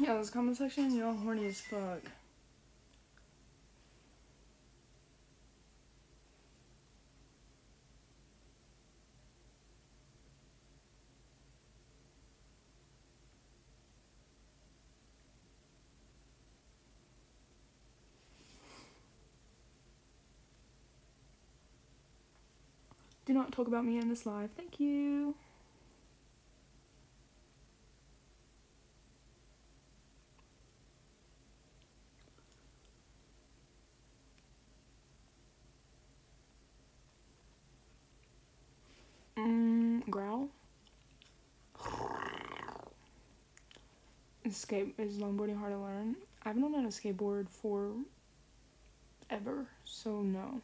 Yeah, this comment section, y'all horny as fuck. Do not talk about me in this live. Thank you. Growl. Skate is longboarding hard to learn. I haven't been on a skateboard for ever, so no.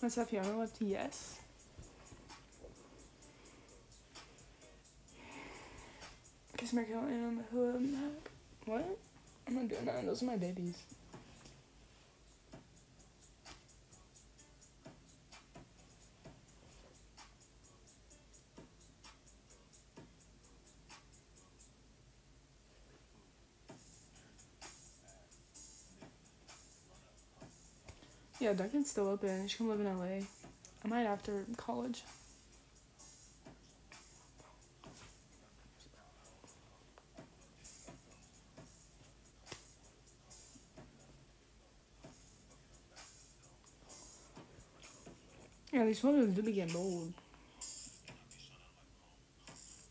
Myself, Fiona left yes. Mary Kill and the hood map. What? I'm not doing that. Those are my babies. Yeah, Duncan's still open. She can live in LA. I might after college. Yeah, these photos do be getting old.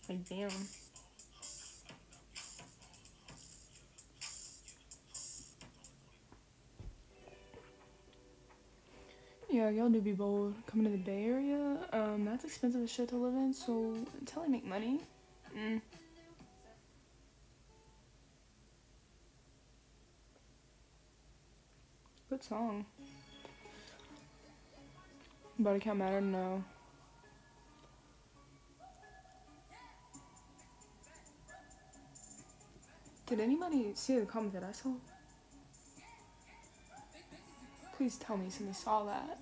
Like, damn. Yeah, y'all do be bold. Coming to the Bay Area, um, that's expensive as shit to live in, so until I make money, mm. Good song. Body count matter? No. Did anybody see the comment that I saw? Please tell me somebody saw that.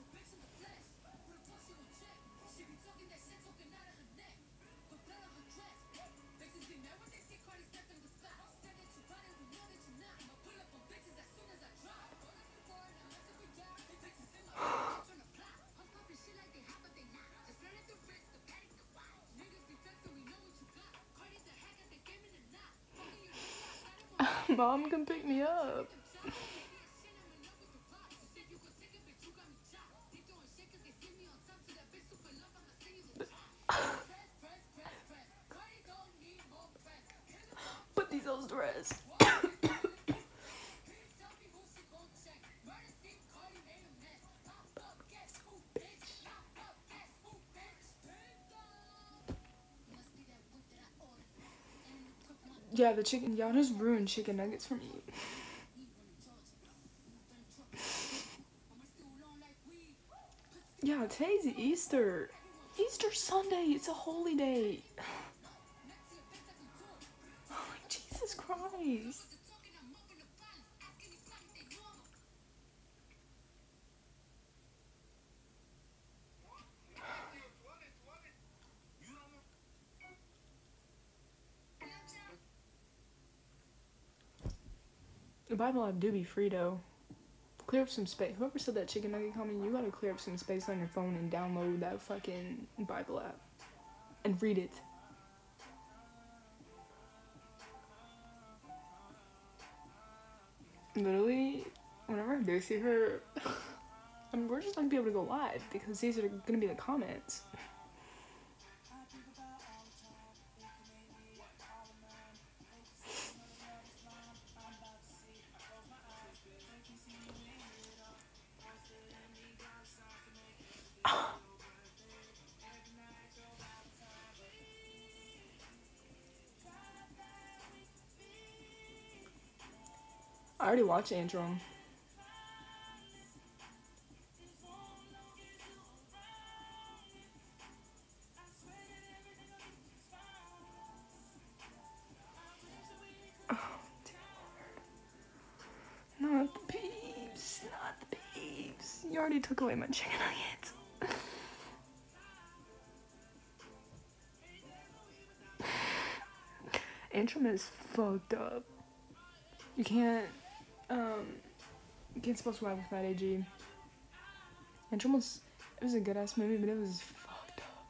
Mom can pick me up. Put these on to rest. Yeah, the chicken. Y'all just ruined chicken nuggets for me. yeah, today's Easter. Easter Sunday. It's a holy day. Oh, Jesus Christ. The Bible app do be free though. Clear up some space. Whoever said that chicken nugget comment, you gotta clear up some space on your phone and download that fucking Bible app and read it. Literally, whenever I do see her, I mean, we're just not gonna be able to go live because these are gonna be the comments. I already watched Antrum. Oh, not the not the. You already took away my chicken nuggets. Antrum is fucked up. You can't um, can't spell swag without AG. Antrum was, it was a good ass movie, but it was fucked up.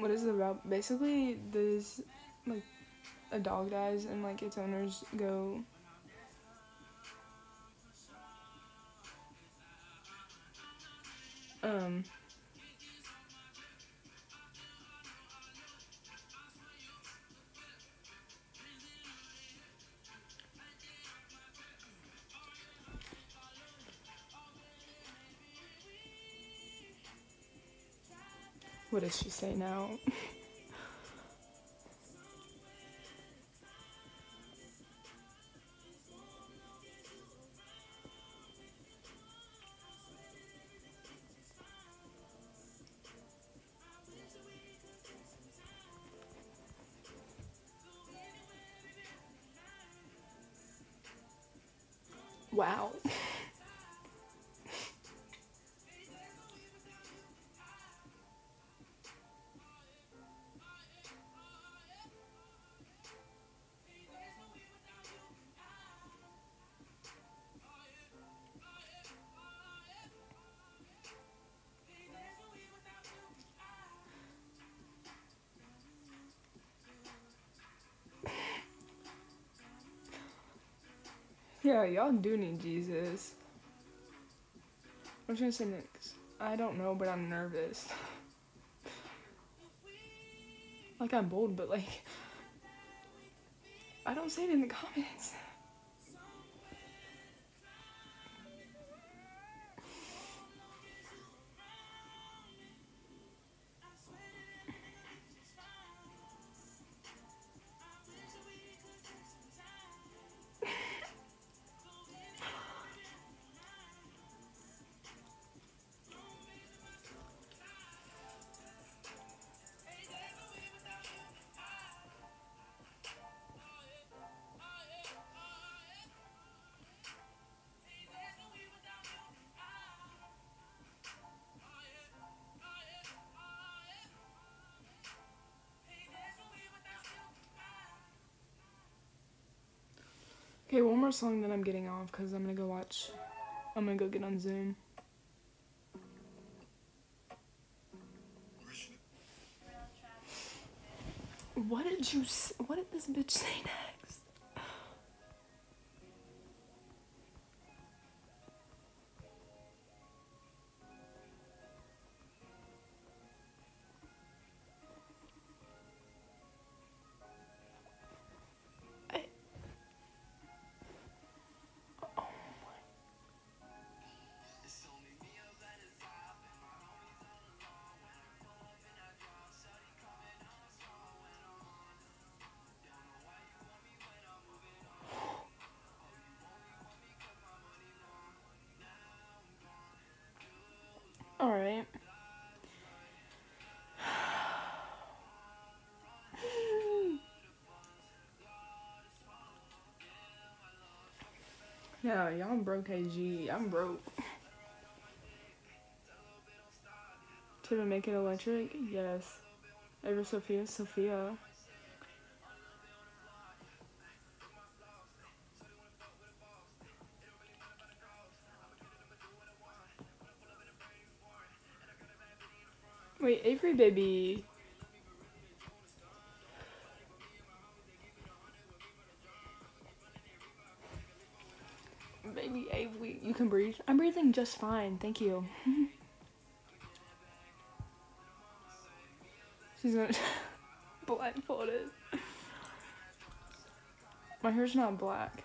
what is it about? Basically, this, like, a dog dies and, like, its owners go um What does she say now? wow. Yeah, y'all do need Jesus. I was gonna say next? I don't know, but I'm nervous. like I'm bold, but like I don't say it in the comments. Okay, one more song that I'm getting off because I'm gonna go watch. I'm gonna go get on Zoom. What did you? What did this bitch say next? Right. Yeah, y'all broke AG. I'm broke. To make it electric? Yes. Ever Sophia? Sophia. Wait, Avery baby. Baby Avery, you can breathe. I'm breathing just fine, thank you. She's gonna blindfolded. My hair's not black.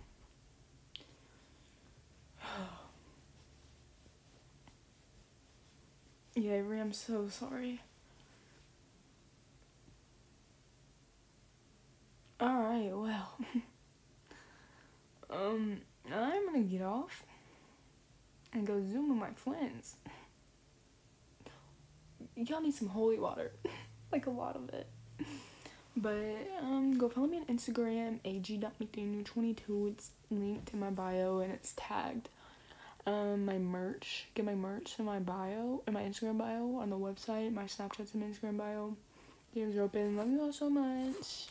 yeah, Avery, I'm so sorry. Alright, well. um, I'm gonna get off and go zoom with my friends. Y'all need some holy water. like a lot of it. But um go follow me on Instagram, ag.mcdaniel22. It's linked in my bio and it's tagged. Um my merch. Get my merch in my bio in my Instagram bio on the website. My Snapchat's in my Instagram bio. DMs are open. Love you all so much.